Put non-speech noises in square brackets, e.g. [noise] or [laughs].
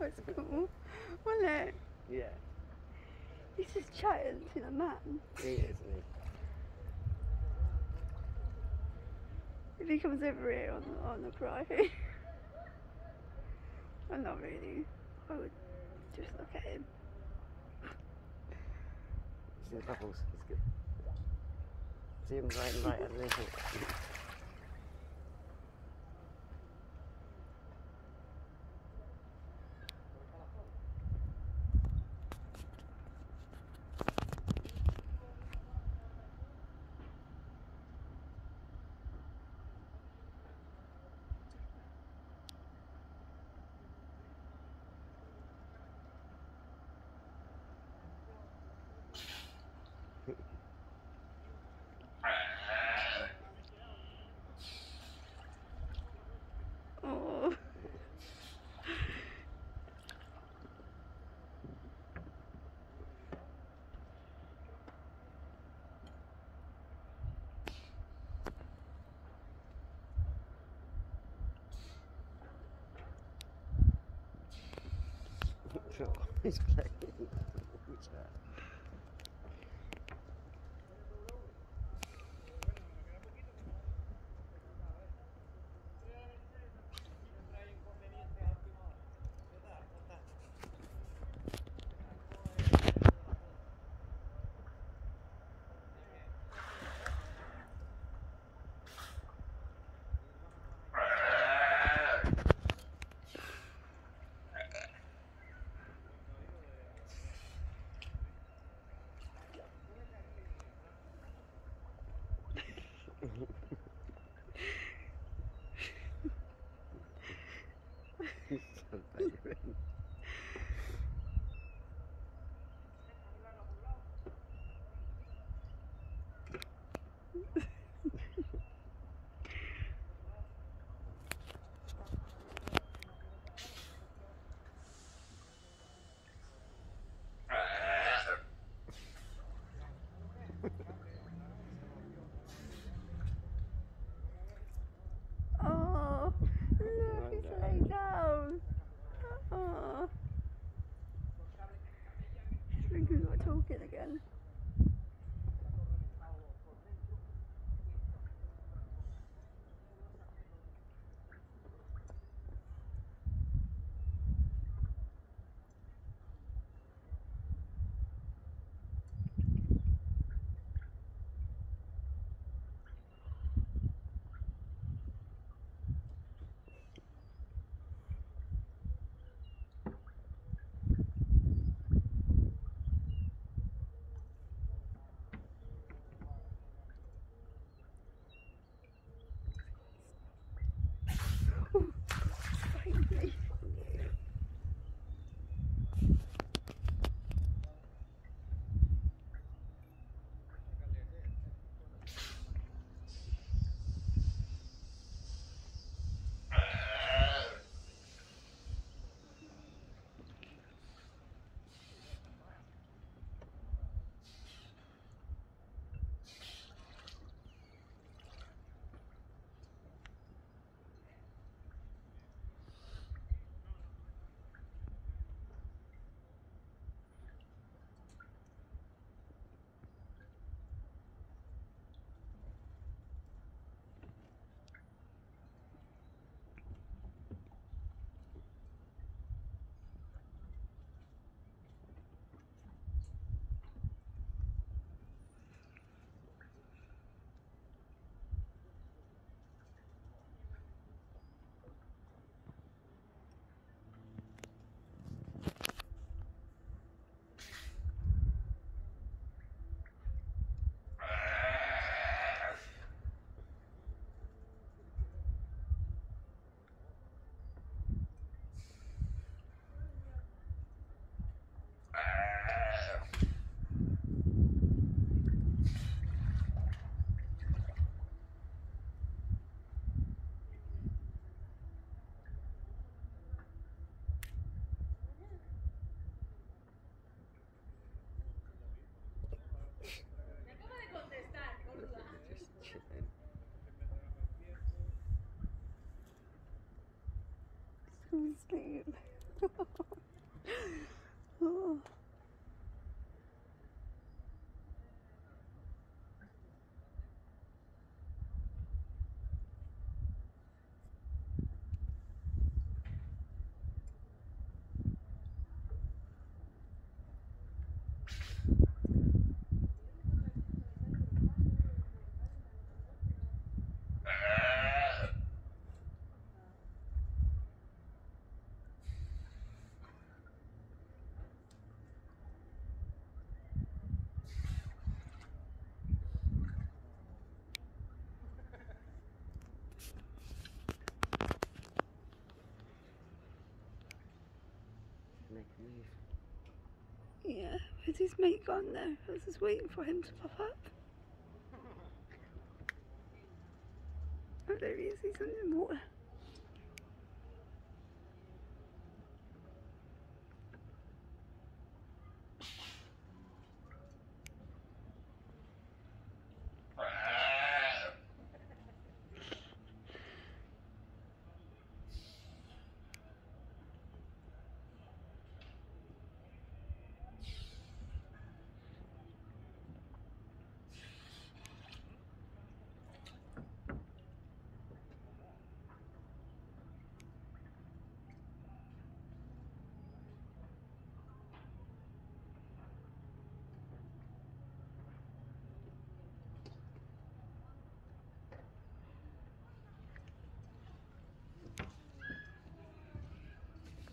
that was cool, wasn't it? Yeah, He's just chatting to the man. he is, isn't If he comes over here on the, on the cry, [laughs] I'm not really. I would just look at him. he? See the bubbles, it's good. See him right and right underneath it. Oh. He's playing. büyüğüm. make him leave. Yeah, where's his mate gone now? I was just waiting for him to pop up. Oh, there he is, he's under water.